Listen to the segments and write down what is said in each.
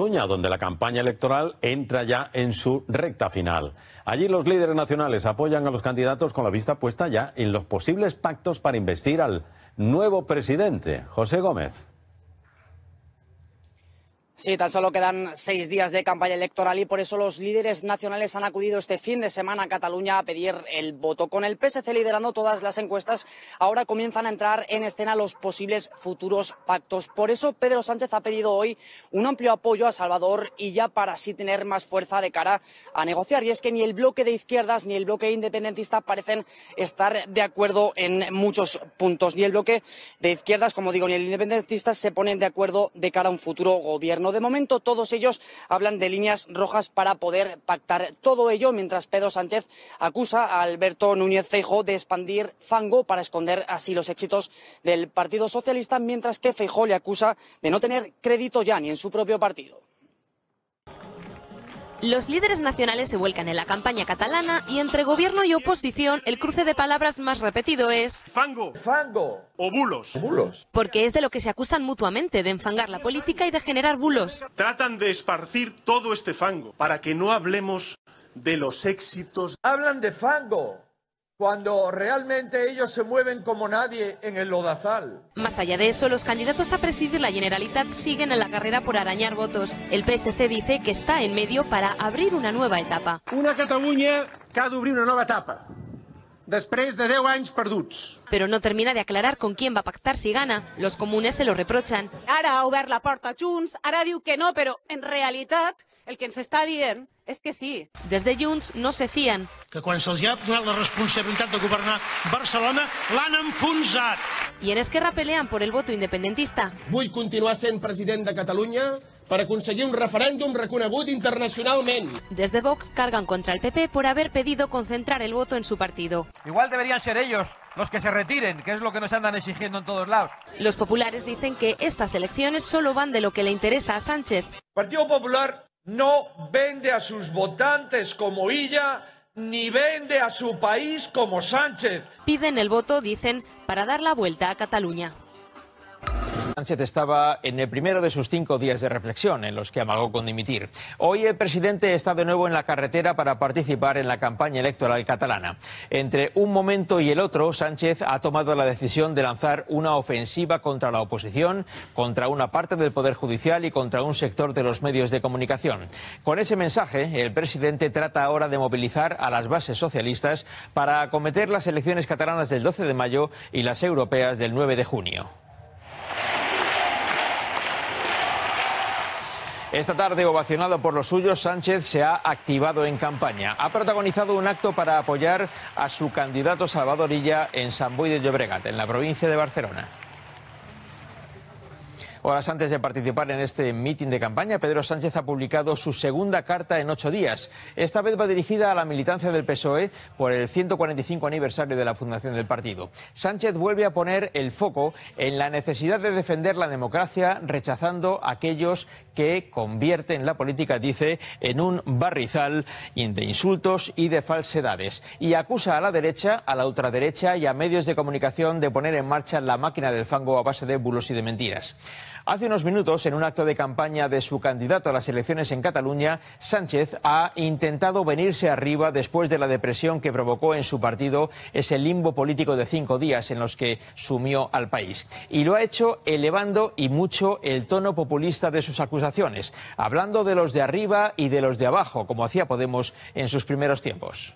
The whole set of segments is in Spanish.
Cataluña, donde la campaña electoral entra ya en su recta final. Allí los líderes nacionales apoyan a los candidatos con la vista puesta ya en los posibles pactos para investir al nuevo presidente, José Gómez. Sí, tan solo quedan seis días de campaña electoral y por eso los líderes nacionales han acudido este fin de semana a Cataluña a pedir el voto. Con el PSC liderando todas las encuestas, ahora comienzan a entrar en escena los posibles futuros pactos. Por eso Pedro Sánchez ha pedido hoy un amplio apoyo a Salvador y ya para así tener más fuerza de cara a negociar. Y es que ni el bloque de izquierdas ni el bloque independentista parecen estar de acuerdo en muchos puntos. Ni el bloque de izquierdas, como digo, ni el independentista se ponen de acuerdo de cara a un futuro gobierno. De momento, todos ellos hablan de líneas rojas para poder pactar todo ello, mientras Pedro Sánchez acusa a Alberto Núñez Feijóo de expandir fango para esconder así los éxitos del Partido Socialista, mientras que Feijóo le acusa de no tener crédito ya ni en su propio partido. Los líderes nacionales se vuelcan en la campaña catalana y entre gobierno y oposición el cruce de palabras más repetido es fango, fango o bulos. bulos. Porque es de lo que se acusan mutuamente, de enfangar la política y de generar bulos. Tratan de esparcir todo este fango para que no hablemos de los éxitos. Hablan de fango, cuando realmente ellos se mueven como nadie en el lodazal. Más allá de eso, los candidatos a presidir la Generalitat siguen en la carrera por arañar votos. El PSC dice que está en medio para abrir una nueva etapa. Una Catalunya que ha d'obrir una nova etapa. Després de 10 anys perduts. Pero no termina de aclarar con quién va a pactar si gana. Los comunes se lo reprochan. Ara ha obert la porta a Junts, ara diu que no, però en realitat el que ens està dient és que sí. Desde Junts no se fían. Que quan se'ls ha donat la responsabilitat de governar Barcelona, l'han enfonsat. Y en Esquerra pelean por el voto independentista. Vull continuar sent president de Catalunya per aconseguir un referèndum reconegut internacionalment. Desde Vox cargan contra el PP por haber pedido concentrar el voto en su partido. Igual deberían ser ellos los que se retiren, que es lo que nos andan exigiendo en todos lados. Los populares dicen que estas elecciones solo van de lo que le interesa a Sánchez. Partido Popular no vende a sus votantes como ella ni vende a su país como Sánchez. Piden el voto, dicen, para dar la vuelta a Cataluña. Sánchez estaba en el primero de sus cinco días de reflexión, en los que amagó con dimitir. Hoy el presidente está de nuevo en la carretera para participar en la campaña electoral catalana. Entre un momento y el otro, Sánchez ha tomado la decisión de lanzar una ofensiva contra la oposición, contra una parte del Poder Judicial y contra un sector de los medios de comunicación. Con ese mensaje, el presidente trata ahora de movilizar a las bases socialistas para acometer las elecciones catalanas del 12 de mayo y las europeas del 9 de junio. Esta tarde, ovacionado por los suyos, Sánchez se ha activado en campaña. Ha protagonizado un acto para apoyar a su candidato Salvador Illa en San Boi de Llobregat, en la provincia de Barcelona. Horas antes de participar en este mitin de campaña, Pedro Sánchez ha publicado su segunda carta en ocho días. Esta vez va dirigida a la militancia del PSOE por el 145 aniversario de la fundación del partido. Sánchez vuelve a poner el foco en la necesidad de defender la democracia, rechazando a aquellos que convierten la política, dice, en un barrizal de insultos y de falsedades. Y acusa a la derecha, a la ultraderecha y a medios de comunicación de poner en marcha la máquina del fango a base de bulos y de mentiras. Hace unos minutos, en un acto de campaña de su candidato a las elecciones en Cataluña, Sánchez ha intentado venirse arriba después de la depresión que provocó en su partido ese limbo político de cinco días en los que sumió al país. Y lo ha hecho elevando y mucho el tono populista de sus acusaciones, hablando de los de arriba y de los de abajo, como hacía Podemos en sus primeros tiempos.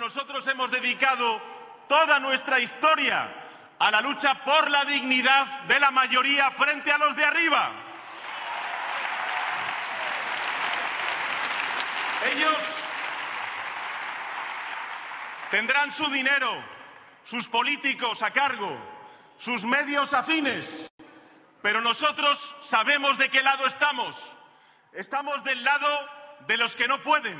Nosotros hemos dedicado toda nuestra historia a la lucha por la dignidad de la mayoría frente a los de arriba. Ellos tendrán su dinero, sus políticos a cargo, sus medios afines, pero nosotros sabemos de qué lado estamos. Estamos del lado de los que no pueden,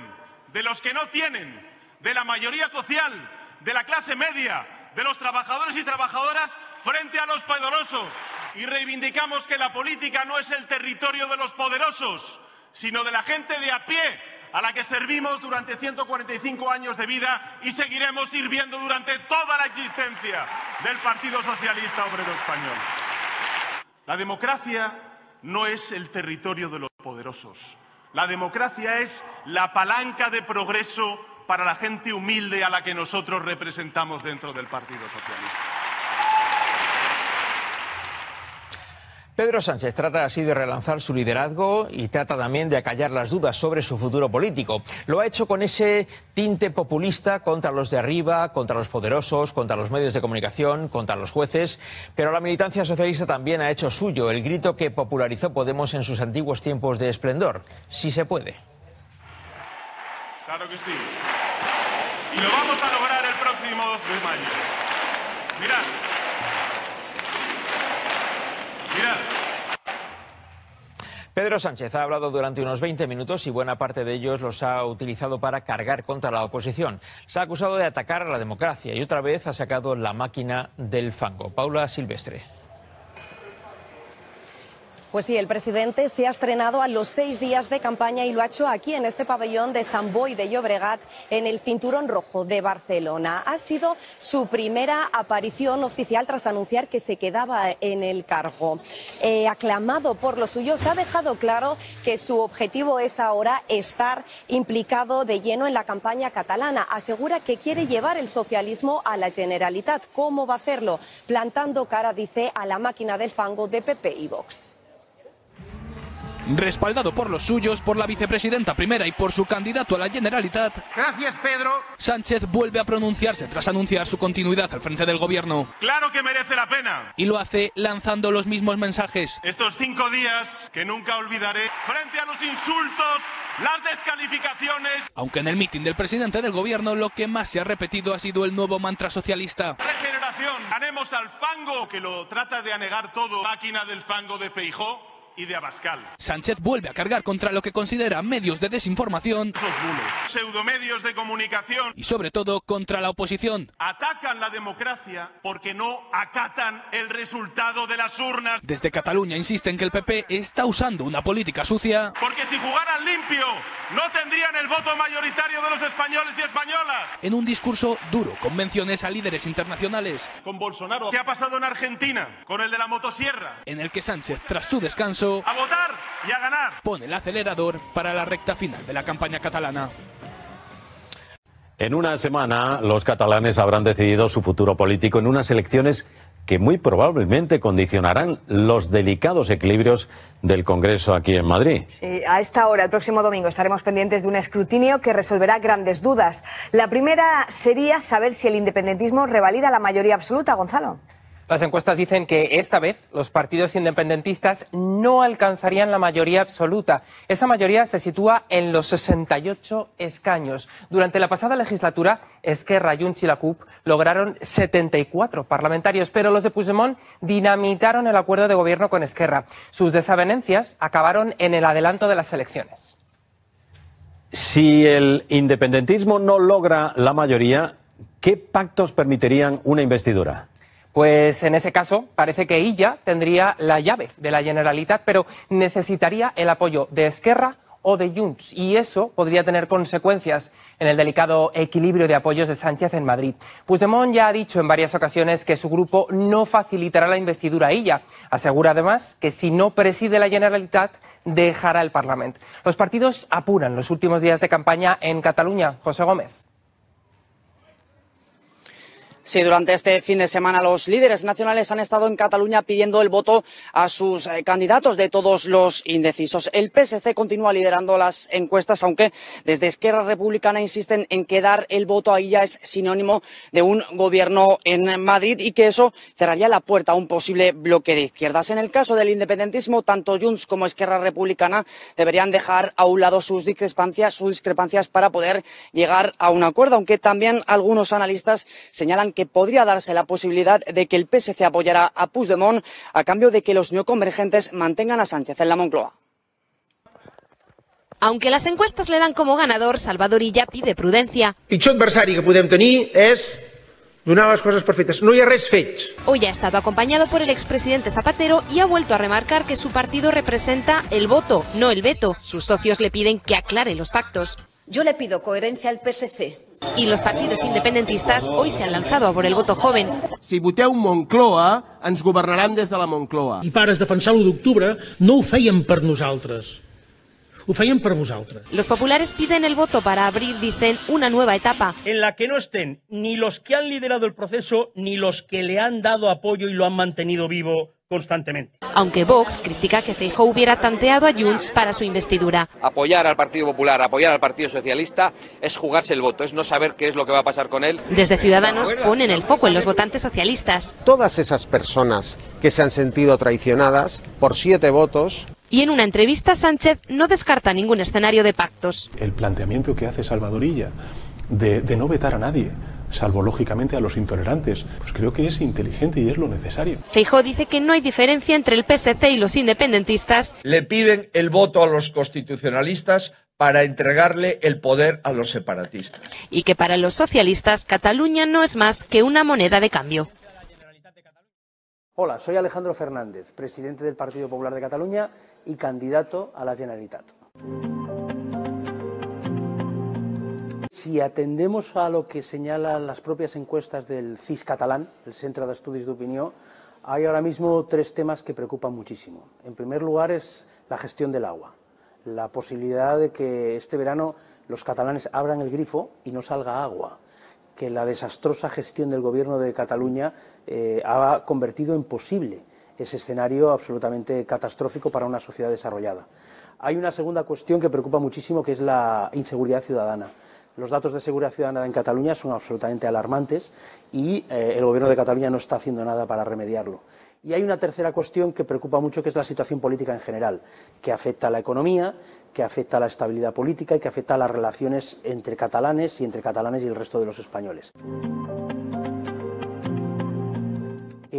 de los que no tienen, de la mayoría social, de la clase media, de los trabajadores y trabajadoras frente a los poderosos. Y reivindicamos que la política no es el territorio de los poderosos, sino de la gente de a pie, a la que servimos durante 145 años de vida y seguiremos sirviendo durante toda la existencia del Partido Socialista Obrero Español. La democracia no es el territorio de los poderosos. La democracia es la palanca de progreso para la gente humilde a la que nosotros representamos dentro del Partido Socialista. Pedro Sánchez trata así de relanzar su liderazgo y trata también de acallar las dudas sobre su futuro político. Lo ha hecho con ese tinte populista contra los de arriba, contra los poderosos, contra los medios de comunicación, contra los jueces, pero la militancia socialista también ha hecho suyo el grito que popularizó Podemos en sus antiguos tiempos de esplendor. Si se puede. Claro que sí. Y lo vamos a lograr el próximo 2 de mayo. Mirad. Mirad. Pedro Sánchez ha hablado durante unos 20 minutos y buena parte de ellos los ha utilizado para cargar contra la oposición. Se ha acusado de atacar a la democracia y otra vez ha sacado la máquina del fango. Paula Silvestre. Pues sí, el presidente se ha estrenado a los seis días de campaña y lo ha hecho aquí en este pabellón de San Boi de Llobregat en el Cinturón Rojo de Barcelona. Ha sido su primera aparición oficial tras anunciar que se quedaba en el cargo. Eh, aclamado por los suyos, ha dejado claro que su objetivo es ahora estar implicado de lleno en la campaña catalana. Asegura que quiere llevar el socialismo a la Generalitat. ¿Cómo va a hacerlo? Plantando cara, dice, a la máquina del fango de PP y Vox respaldado por los suyos, por la vicepresidenta primera y por su candidato a la Generalitat. Gracias, Pedro. Sánchez vuelve a pronunciarse tras anunciar su continuidad al frente del gobierno. Claro que merece la pena. Y lo hace lanzando los mismos mensajes. Estos cinco días que nunca olvidaré, frente a los insultos, las descalificaciones. Aunque en el mitin del presidente del gobierno lo que más se ha repetido ha sido el nuevo mantra socialista. Regeneración, ganemos al fango que lo trata de anegar todo, máquina del fango de Feijó y de Abascal. Sánchez vuelve a cargar contra lo que considera medios de desinformación, pseudomedios de comunicación y sobre todo contra la oposición. Atacan la democracia porque no acatan el resultado de las urnas. Desde Cataluña insisten que el PP está usando una política sucia. Porque si jugaran limpio no tendrían el voto mayoritario de los españoles y españolas. En un discurso duro con menciones a líderes internacionales. Con Bolsonaro. ¿Qué ha pasado en Argentina? Con el de la motosierra. En el que Sánchez, tras su descanso, a votar y a ganar. Pone el acelerador para la recta final de la campaña catalana. En una semana los catalanes habrán decidido su futuro político en unas elecciones que muy probablemente condicionarán los delicados equilibrios del Congreso aquí en Madrid. Sí, a esta hora, el próximo domingo, estaremos pendientes de un escrutinio que resolverá grandes dudas. La primera sería saber si el independentismo revalida la mayoría absoluta, Gonzalo. Las encuestas dicen que esta vez los partidos independentistas no alcanzarían la mayoría absoluta. Esa mayoría se sitúa en los 68 escaños. Durante la pasada legislatura, Esquerra y la CUP lograron 74 parlamentarios, pero los de Puigdemont dinamitaron el acuerdo de gobierno con Esquerra. Sus desavenencias acabaron en el adelanto de las elecciones. Si el independentismo no logra la mayoría, ¿qué pactos permitirían una investidura? Pues en ese caso parece que ella tendría la llave de la Generalitat, pero necesitaría el apoyo de Esquerra o de Junts y eso podría tener consecuencias en el delicado equilibrio de apoyos de Sánchez en Madrid. Puigdemont ya ha dicho en varias ocasiones que su grupo no facilitará la investidura a ella. Asegura además que si no preside la Generalitat dejará el Parlamento. Los partidos apuran los últimos días de campaña en Cataluña. José Gómez. Sí, durante este fin de semana los líderes nacionales han estado en Cataluña pidiendo el voto a sus eh, candidatos de todos los indecisos. El PSC continúa liderando las encuestas, aunque desde Esquerra Republicana insisten en que dar el voto a ella es sinónimo de un gobierno en Madrid y que eso cerraría la puerta a un posible bloque de izquierdas. En el caso del independentismo, tanto Junts como Esquerra Republicana deberían dejar a un lado sus discrepancias, sus discrepancias para poder llegar a un acuerdo, aunque también algunos analistas señalan que podría darse la posibilidad de que el PSC apoyara a Puigdemont a cambio de que los neoconvergentes mantengan a Sánchez en la Moncloa. Aunque las encuestas le dan como ganador, Salvador Illa pide prudencia. Pitjor adversari que podem tenir és donar les coses perfectes. No hi ha res fet. Hoy ha estado acompañado por el expresidente Zapatero y ha vuelto a remarcar que su partido representa el voto, no el veto. Sus socios le piden que aclare los pactos. Yo le pido coherencia al PSC Y los partidos independentistas hoy se han lanzado a por el voto joven. Si voteu Moncloa, ens governaran des de la Moncloa. I pares defensar l'1 d'octubre no ho feien per nosaltres. Ho feien per vosaltres. Los populares piden el voto para abrir, dicen, una nueva etapa. En la que no estén ni los que han liderado el proceso ni los que le han dado apoyo y lo han mantenido vivo constantemente. Aunque Vox critica que Feijóo hubiera tanteado a Junts para su investidura. Apoyar al Partido Popular, apoyar al Partido Socialista es jugarse el voto, es no saber qué es lo que va a pasar con él. Desde Ciudadanos ponen el foco en los votantes socialistas. Todas esas personas que se han sentido traicionadas por siete votos Y en una entrevista Sánchez no descarta ningún escenario de pactos. El planteamiento que hace Salvadorilla de, de no vetar a nadie, salvo lógicamente a los intolerantes, pues creo que es inteligente y es lo necesario. Feijóo dice que no hay diferencia entre el PSC y los independentistas Le piden el voto a los constitucionalistas para entregarle el poder a los separatistas. y que para los socialistas Cataluña no es más que una moneda de cambio. Hola, soy Alejandro Fernández, presidente del Partido Popular de Cataluña y candidato a la Generalitat. Si atendemos a lo que señalan las propias encuestas del CIS catalán, el Centro de Estudios de Opinión, hay ahora mismo tres temas que preocupan muchísimo. En primer lugar es la gestión del agua, la posibilidad de que este verano los catalanes abran el grifo y no salga agua, que la desastrosa gestión del gobierno de Cataluña eh, ha convertido en posible ese escenario absolutamente catastrófico para una sociedad desarrollada. Hay una segunda cuestión que preocupa muchísimo, que es la inseguridad ciudadana. Los datos de seguridad ciudadana en Cataluña son absolutamente alarmantes y eh, el Gobierno de Cataluña no está haciendo nada para remediarlo. Y hay una tercera cuestión que preocupa mucho, que es la situación política en general, que afecta a la economía, que afecta a la estabilidad política y que afecta a las relaciones entre catalanes y entre catalanes y el resto de los españoles.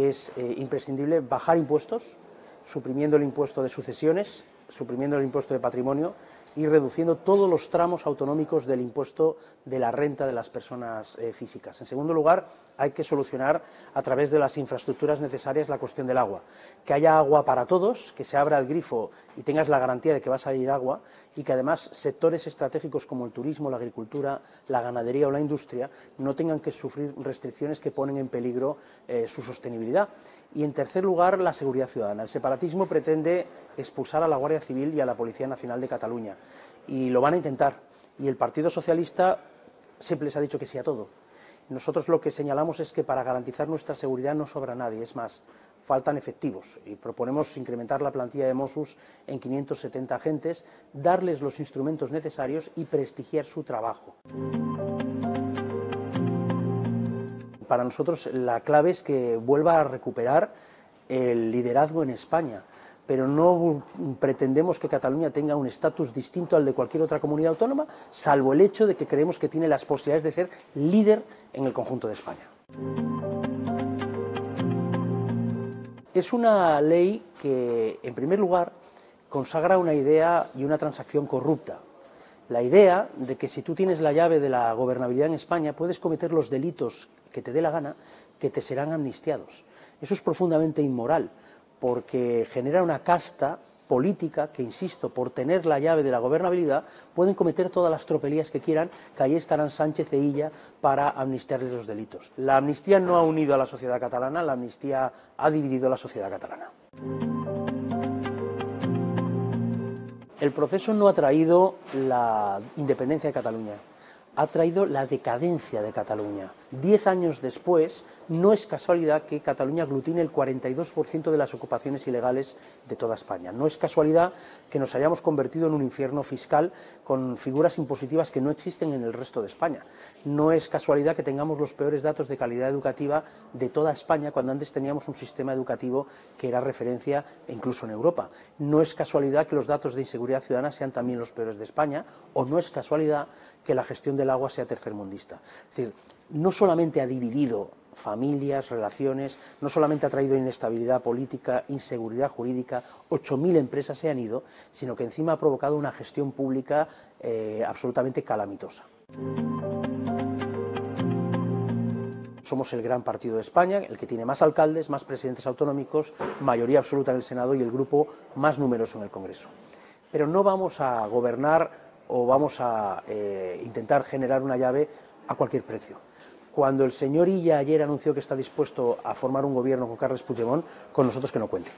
Es eh, imprescindible bajar impuestos, suprimiendo el impuesto de sucesiones, suprimiendo el impuesto de patrimonio y reduciendo todos los tramos autonómicos del impuesto de la renta de las personas eh, físicas. En segundo lugar, hay que solucionar a través de las infraestructuras necesarias la cuestión del agua. Que haya agua para todos, que se abra el grifo y tengas la garantía de que va a salir agua y que además sectores estratégicos como el turismo, la agricultura, la ganadería o la industria no tengan que sufrir restricciones que ponen en peligro eh, su sostenibilidad. Y en tercer lugar, la seguridad ciudadana. El separatismo pretende expulsar a la Guardia Civil y a la Policía Nacional de Cataluña. Y lo van a intentar. Y el Partido Socialista siempre les ha dicho que sí a todo. Nosotros lo que señalamos es que para garantizar nuestra seguridad no sobra nadie. Es más, faltan efectivos. Y proponemos incrementar la plantilla de Mossos en 570 agentes, darles los instrumentos necesarios y prestigiar su trabajo. Para nosotros la clave es que vuelva a recuperar el liderazgo en España, pero no pretendemos que Cataluña tenga un estatus distinto al de cualquier otra comunidad autónoma, salvo el hecho de que creemos que tiene las posibilidades de ser líder en el conjunto de España. Es una ley que, en primer lugar, consagra una idea y una transacción corrupta. La idea de que si tú tienes la llave de la gobernabilidad en España puedes cometer los delitos que te dé la gana, que te serán amnistiados. Eso es profundamente inmoral, porque genera una casta política que, insisto, por tener la llave de la gobernabilidad, pueden cometer todas las tropelías que quieran, que ahí estarán Sánchez e Illa para amnistiarles los delitos. La amnistía no ha unido a la sociedad catalana, la amnistía ha dividido a la sociedad catalana. El proceso no ha traído la independencia de Cataluña, ha traído la decadencia de Cataluña. Diez años después, no es casualidad que Cataluña aglutine el 42% de las ocupaciones ilegales de toda España. No es casualidad que nos hayamos convertido en un infierno fiscal con figuras impositivas que no existen en el resto de España. No es casualidad que tengamos los peores datos de calidad educativa de toda España cuando antes teníamos un sistema educativo que era referencia incluso en Europa. No es casualidad que los datos de inseguridad ciudadana sean también los peores de España o no es casualidad que la gestión del agua sea tercermundista. Es decir, no solamente ha dividido familias, relaciones, no solamente ha traído inestabilidad política, inseguridad jurídica, 8.000 empresas se han ido, sino que encima ha provocado una gestión pública eh, absolutamente calamitosa. Somos el gran partido de España, el que tiene más alcaldes, más presidentes autonómicos, mayoría absoluta en el Senado y el grupo más numeroso en el Congreso. Pero no vamos a gobernar o vamos a eh, intentar generar una llave a cualquier precio. Cuando el señor Illa ayer anunció que está dispuesto a formar un gobierno con Carles Puigdemont, con nosotros que no cuente.